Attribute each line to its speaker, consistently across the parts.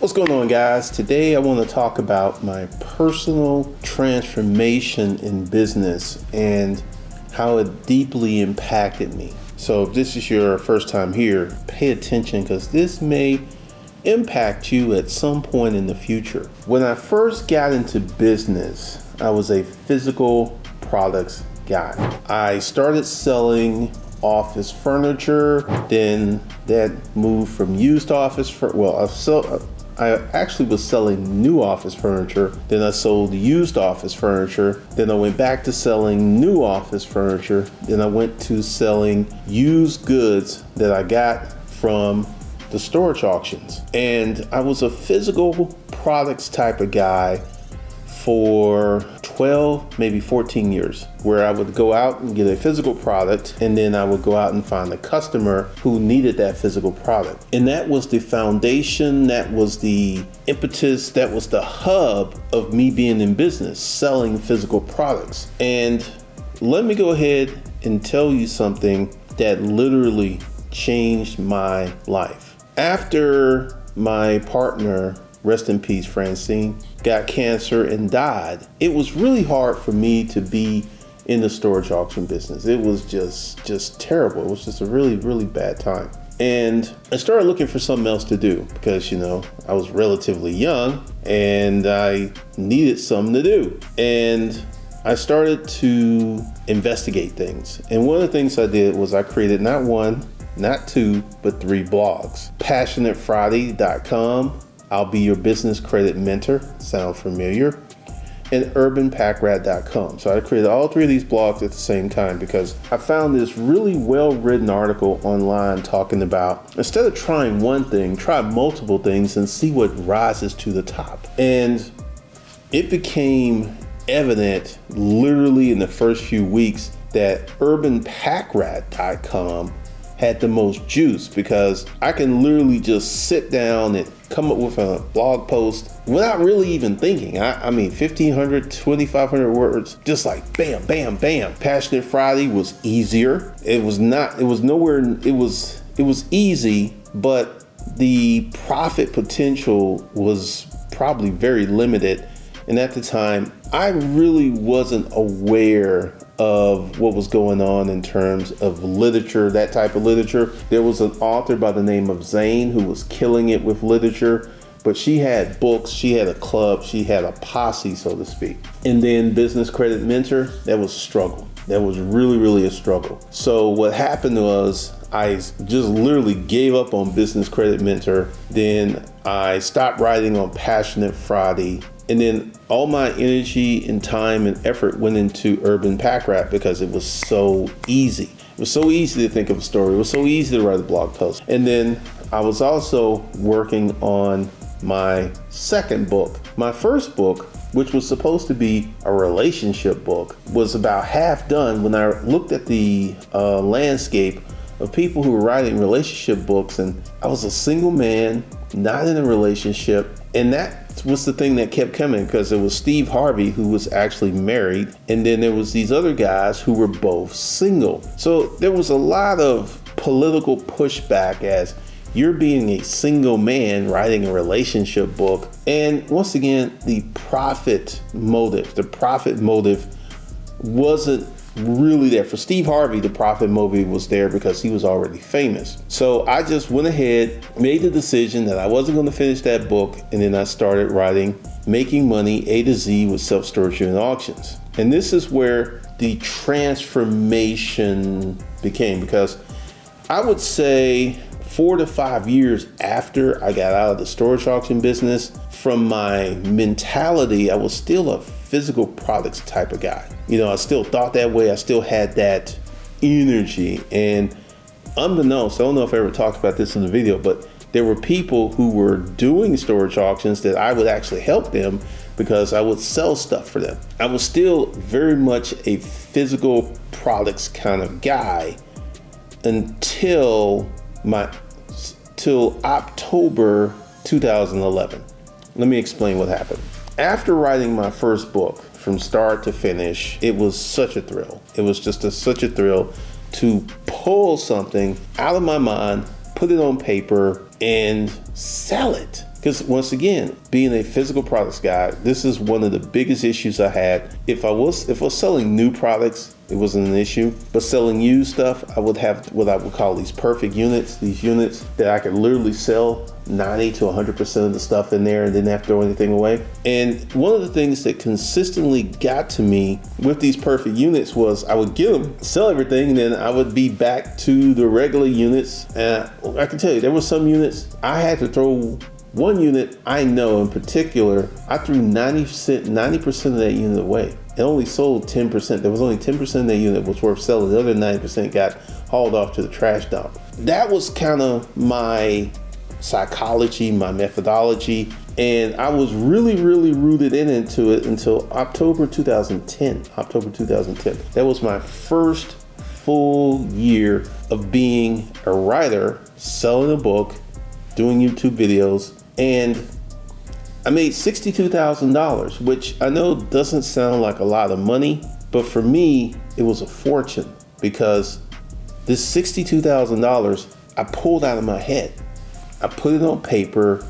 Speaker 1: What's going on, guys? Today I want to talk about my personal transformation in business and how it deeply impacted me. So, if this is your first time here, pay attention because this may impact you at some point in the future. When I first got into business, I was a physical products guy. I started selling office furniture, then that moved from used office for well, I sold I actually was selling new office furniture. Then I sold used office furniture. Then I went back to selling new office furniture. Then I went to selling used goods that I got from the storage auctions. And I was a physical products type of guy for 12, maybe 14 years, where I would go out and get a physical product, and then I would go out and find a customer who needed that physical product. And that was the foundation, that was the impetus, that was the hub of me being in business, selling physical products. And let me go ahead and tell you something that literally changed my life. After my partner rest in peace, Francine, got cancer and died. It was really hard for me to be in the storage auction business. It was just just terrible. It was just a really really bad time. And I started looking for something else to do because, you know, I was relatively young and I needed something to do. And I started to investigate things. And one of the things I did was I created not one, not two, but three blogs. PassionateFriday.com, I'll be your business credit mentor. Sound familiar? And urbanpackrat.com. So I created all three of these blogs at the same time because I found this really well written article online talking about instead of trying one thing, try multiple things and see what rises to the top. And it became evident literally in the first few weeks that urbanpackrat.com had the most juice because I can literally just sit down and come up with a blog post without really even thinking. I, I mean, 1,500, 2,500 words, just like bam, bam, bam. Passionate Friday was easier. It was not, it was nowhere, it was, it was easy, but the profit potential was probably very limited. And at the time, I really wasn't aware of what was going on in terms of literature, that type of literature. There was an author by the name of Zane who was killing it with literature, but she had books, she had a club, she had a posse, so to speak. And then Business Credit Mentor, that was a struggle. That was really, really a struggle. So what happened was I just literally gave up on Business Credit Mentor. Then I stopped writing on Passionate Friday and then all my energy and time and effort went into Urban Pack Rat because it was so easy. It was so easy to think of a story. It was so easy to write a blog post. And then I was also working on my second book. My first book, which was supposed to be a relationship book, was about half done when I looked at the uh, landscape of people who were writing relationship books. And I was a single man, not in a relationship. And that was the thing that kept coming because it was Steve Harvey who was actually married, and then there was these other guys who were both single. So there was a lot of political pushback as you're being a single man writing a relationship book. And once again, the profit motive, the profit motive wasn't really there. For Steve Harvey, the profit movie was there because he was already famous. So I just went ahead, made the decision that I wasn't going to finish that book, and then I started writing Making Money A to Z with Self Storage Unit Auctions. And this is where the transformation became because I would say four to five years after I got out of the storage auction business, from my mentality, I was still a physical products type of guy. You know, I still thought that way. I still had that energy. And unbeknownst, I don't know if I ever talked about this in the video, but there were people who were doing storage auctions that I would actually help them because I would sell stuff for them. I was still very much a physical products kind of guy until my till October 2011. Let me explain what happened. After writing my first book from start to finish, it was such a thrill. It was just a, such a thrill to pull something out of my mind, put it on paper, and sell it. Because once again, being a physical products guy, this is one of the biggest issues I had. If I was if I was selling new products, it wasn't an issue. But selling used stuff, I would have what I would call these perfect units, these units that I could literally sell 90 to 100% of the stuff in there and didn't have to throw anything away. And one of the things that consistently got to me with these perfect units was I would get them, sell everything, and then I would be back to the regular units. And I can tell you, there were some units I had to throw one unit I know in particular, I threw 90%, 90% of that unit away. It only sold 10%. There was only 10% of that unit was worth selling. The other 90% got hauled off to the trash dump. That was kind of my psychology, my methodology, and I was really, really rooted in into it until October 2010. October 2010. That was my first full year of being a writer, selling a book, doing YouTube videos, and I made $62,000, which I know doesn't sound like a lot of money, but for me, it was a fortune because this $62,000 I pulled out of my head. I put it on paper,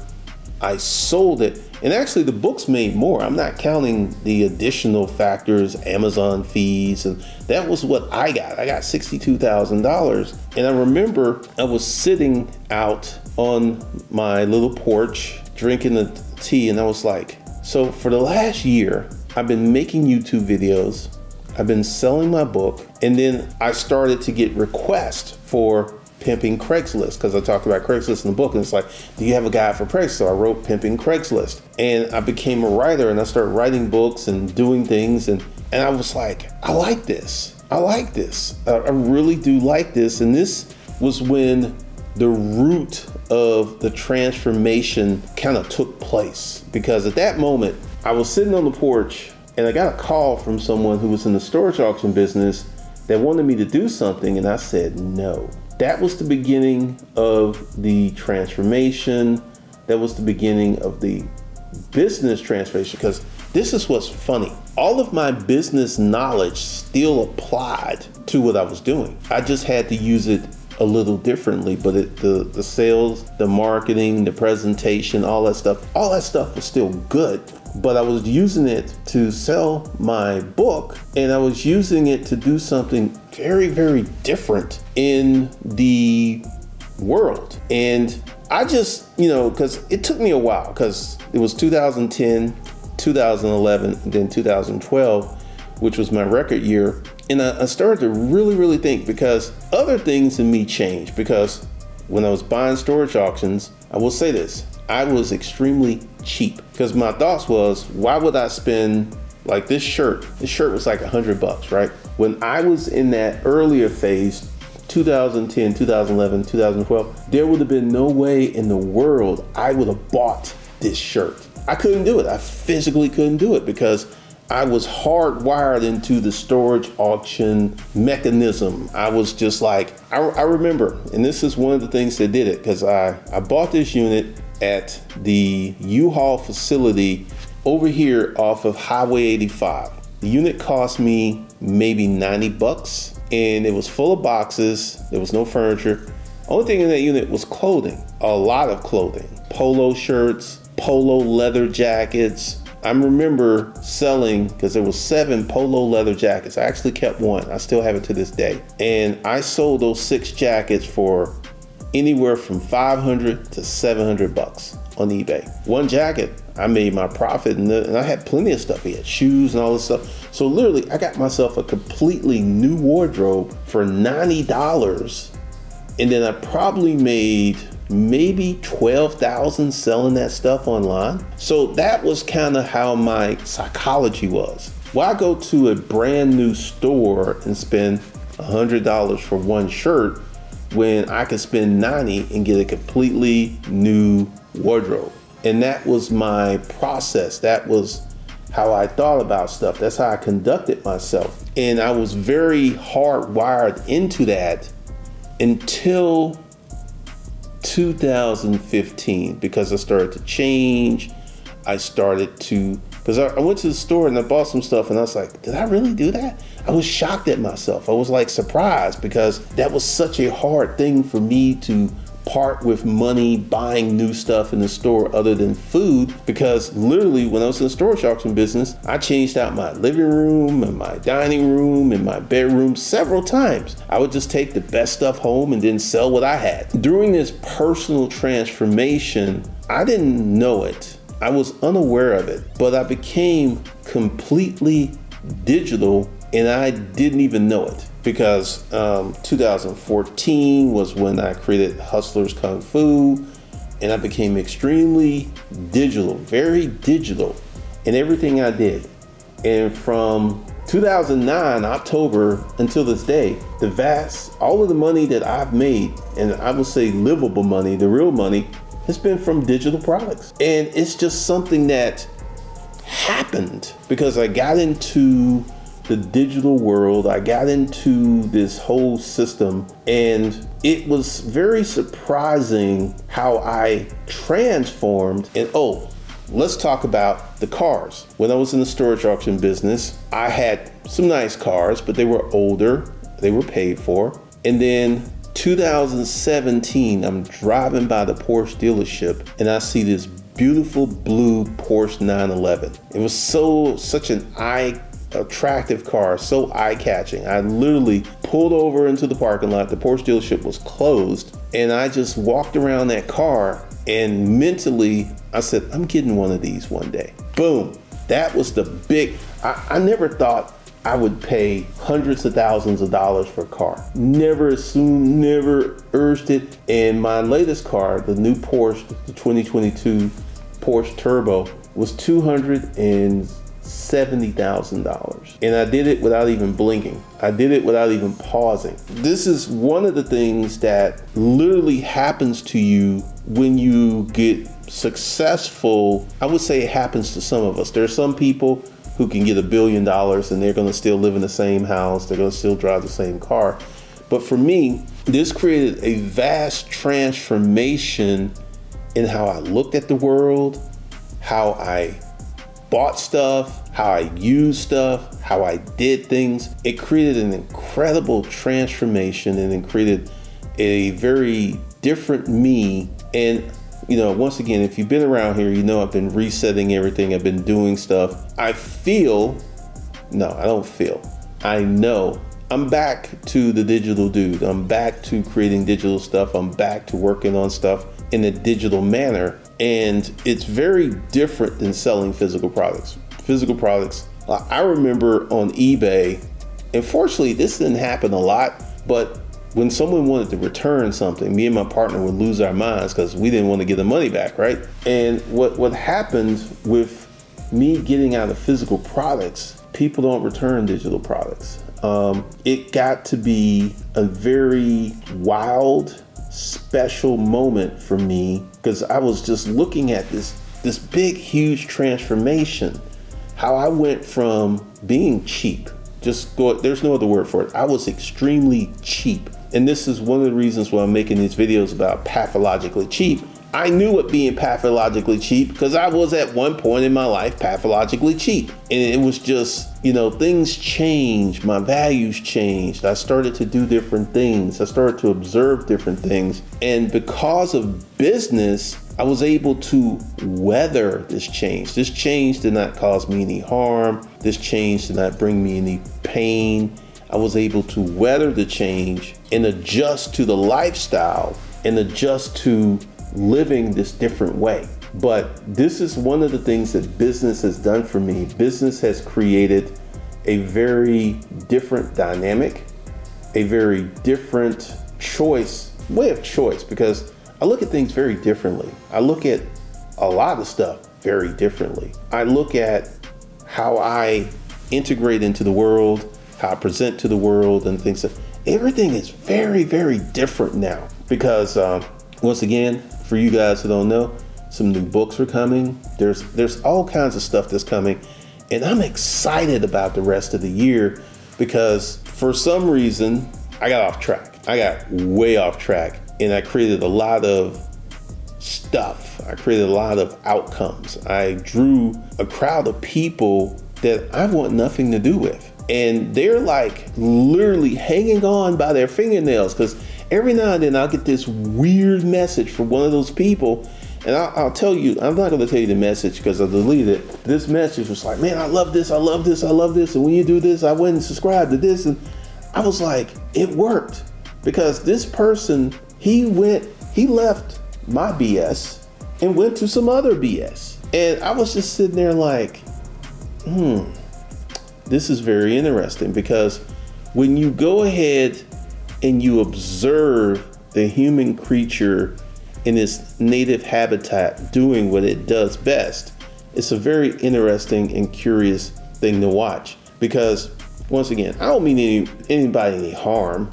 Speaker 1: I sold it, and actually the books made more. I'm not counting the additional factors, Amazon fees, and that was what I got. I got $62,000. And I remember I was sitting out on my little porch drinking the tea, and I was like, so for the last year, I've been making YouTube videos, I've been selling my book, and then I started to get requests for pimping Craigslist because I talked about Craigslist in the book. And it's like, do you have a guide for Craigslist? So I wrote pimping Craigslist, and I became a writer, and I started writing books and doing things, and and I was like, I like this. I like this. I, I really do like this. And this was when the root of the transformation kind of took place because at that moment I was sitting on the porch and I got a call from someone who was in the storage auction business that wanted me to do something and I said no. That was the beginning of the transformation. That was the beginning of the business transformation because this is what's funny. All of my business knowledge still applied to what I was doing. I just had to use it a little differently, but it, the the sales, the marketing, the presentation, all that stuff, all that stuff was still good. But I was using it to sell my book, and I was using it to do something very, very different in the world. And I just, you know, because it took me a while, because it was 2010, 2011, then 2012, which was my record year. And I, I started to really, really think because other things in me changed. Because when I was buying storage auctions, I will say this I was extremely cheap because my thoughts was, why would I spend like this shirt? This shirt was like a hundred bucks, right? When I was in that earlier phase, 2010, 2011, 2012, there would have been no way in the world I would have bought this shirt. I couldn't do it. I physically couldn't do it because I was hardwired into the storage auction mechanism. I was just like, I, I remember, and this is one of the things that did it because I, I bought this unit at the U-Haul facility over here off of Highway 85. The unit cost me maybe 90 bucks and it was full of boxes. There was no furniture. Only thing in that unit was clothing, a lot of clothing, polo shirts, polo leather jackets, I remember selling because there was seven polo leather jackets. I actually kept one. I still have it to this day. And I sold those six jackets for anywhere from 500 to 700 bucks on eBay. One jacket, I made my profit and, the, and I had plenty of stuff. He had shoes and all this stuff. So literally, I got myself a completely new wardrobe for $90. And then I probably made maybe 12,000 selling that stuff online. So that was kind of how my psychology was. Why go to a brand new store and spend $100 for one shirt when I could spend 90 and get a completely new wardrobe? And that was my process. That was how I thought about stuff. That's how I conducted myself. And I was very hardwired into that until 2015 because I started to change. I started to, because I, I, went to the store and I bought some stuff and I was like, did I really do that? I was shocked at myself. I was like surprised because that was such a hard thing for me to part with money buying new stuff in the store other than food because literally when I was in the storage auction business, I changed out my living room and my dining room and my bedroom several times. I would just take the best stuff home and then sell what I had. During this personal transformation, I didn't know it. I was unaware of it, but I became completely digital and I didn't even know it because um, 2014 was when I created Hustlers Kung Fu and I became extremely digital, very digital in everything I did. And from 2009 October until this day, the vast, all of the money that I've made, and I would say livable money, the real money, has been from digital products. And it's just something that happened because I got into the digital world. I got into this whole system and it was very surprising how I transformed and oh, let's talk about the cars. When I was in the storage auction business, I had some nice cars, but they were older, they were paid for. And then 2017, I'm driving by the Porsche dealership and I see this beautiful blue Porsche 911. It was so such an eye attractive car, so eye catching. I literally pulled over into the parking lot. The Porsche dealership was closed, and I just walked around that car and mentally I said, I'm getting one of these one day. Boom. That was the big, I, I never thought I would pay hundreds of thousands of dollars for a car. Never assumed, never urged it. And my latest car, the new Porsche, the 2022 Porsche Turbo, was 200 and $70,000. And I did it without even blinking. I did it without even pausing. This is one of the things that literally happens to you when you get successful. I would say it happens to some of us. There are some people who can get a billion dollars and they're going to still live in the same house, they're going to still drive the same car. But for me, this created a vast transformation in how I looked at the world, how I bought stuff, how I used stuff, how I did things. It created an incredible transformation and it created a very different me. And, you know, once again, if you've been around here, you know I've been resetting everything, I've been doing stuff. I feel, no, I don't feel, I know I'm back to the digital dude. I'm back to creating digital stuff. I'm back to working on stuff in a digital manner. And it's very different than selling physical products. Physical products, I remember on eBay, unfortunately, this didn't happen a lot, but when someone wanted to return something, me and my partner would lose our minds because we didn't want to get the money back, right? And what, what happened with me getting out of physical products, people don't return digital products. Um, it got to be a very wild special moment for me because I was just looking at this this big huge transformation. How I went from being cheap just go there's no other word for it. I was extremely cheap. And this is one of the reasons why I'm making these videos about pathologically cheap I knew what being pathologically cheap because I was at one point in my life pathologically cheap. And it was just, you know, things changed, my values changed. I started to do different things, I started to observe different things. And because of business, I was able to weather this change. This change did not cause me any harm, this change did not bring me any pain. I was able to weather the change and adjust to the lifestyle and adjust to living this different way. But this is one of the things that business has done for me. Business has created a very different dynamic, a very different choice, way of choice, because I look at things very differently. I look at a lot of stuff very differently. I look at how I integrate into the world, how I present to the world, and things. Everything is very, very different now because, um, once again, for you guys who don't know, some new books are coming. There's there's all kinds of stuff that's coming, and I'm excited about the rest of the year because for some reason I got off track. I got way off track, and I created a lot of stuff. I created a lot of outcomes. I drew a crowd of people that I want nothing to do with. And they're like literally hanging on by their fingernails because every now and then I'll get this weird message from one of those people. And I'll, I'll tell you, I'm not going to tell you the message because I deleted it. This message was like, man, I love this, I love this, I love this. And when you do this, I went and subscribed to this. And I was like, it worked because this person, he went, he left my BS and went to some other BS. And I was just sitting there like, hmm, this is very interesting because when you go ahead and you observe the human creature in its native habitat doing what it does best, it's a very interesting and curious thing to watch. Because once again, I don't mean any, anybody any harm,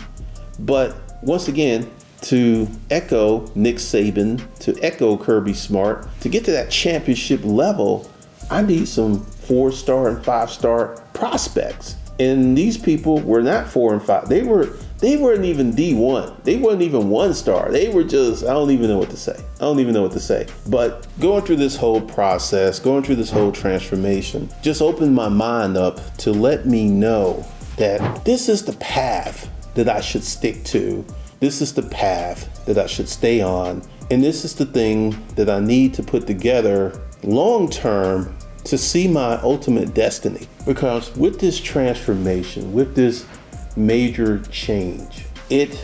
Speaker 1: but once again, to echo Nick Saban, to echo Kirby Smart, to get to that championship level, I need some four star and five star prospects. And these people were not four and five. They were they weren't even D1. They weren't even one star. They were just, I don't even know what to say. I don't even know what to say. But going through this whole process, going through this whole transformation, just opened my mind up to let me know that this is the path that I should stick to. This is the path that I should stay on. And this is the thing that I need to put together long term to see my ultimate destiny. Because with this transformation, with this major change, it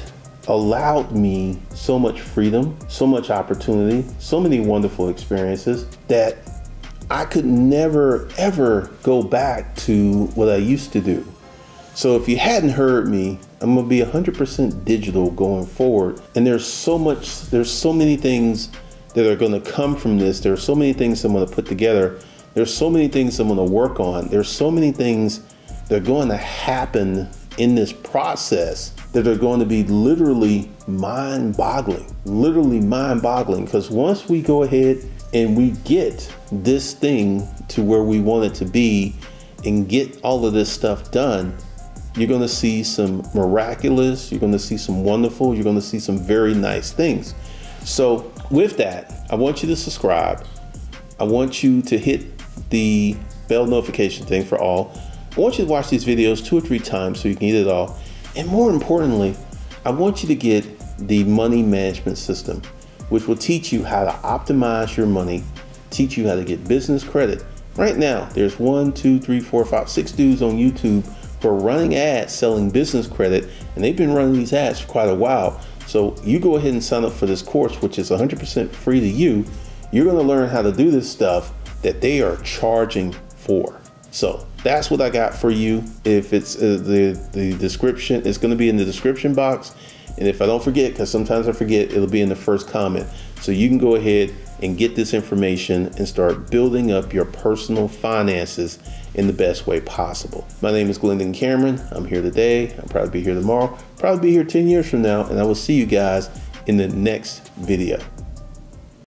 Speaker 1: allowed me so much freedom, so much opportunity, so many wonderful experiences that I could never ever go back to what I used to do. So if you hadn't heard me, I'm gonna be 100% digital going forward. And there's so much, there's so many things that are gonna come from this. There are so many things I'm gonna put together there's so many things I'm going to work on. There's so many things that are going to happen in this process that are going to be literally mind boggling. Literally mind boggling. Because once we go ahead and we get this thing to where we want it to be and get all of this stuff done, you're going to see some miraculous, you're going to see some wonderful, you're going to see some very nice things. So, with that, I want you to subscribe. I want you to hit the bell notification thing for all. I want you to watch these videos two or three times so you can eat it all. And more importantly, I want you to get the money management system, which will teach you how to optimize your money, teach you how to get business credit. Right now, there's one, two, three, four, five, six dudes on YouTube who are running ads selling business credit, and they've been running these ads for quite a while. So you go ahead and sign up for this course, which is 100% free to you. You're going to learn how to do this stuff that they are charging for. So that's what I got for you. If it's uh, the the description, it's going to be in the description box. And if I don't forget, because sometimes I forget, it'll be in the first comment. So you can go ahead and get this information and start building up your personal finances in the best way possible. My name is Glendon Cameron. I'm here today. I'll probably be here tomorrow. Probably be here 10 years from now. And I will see you guys in the next video.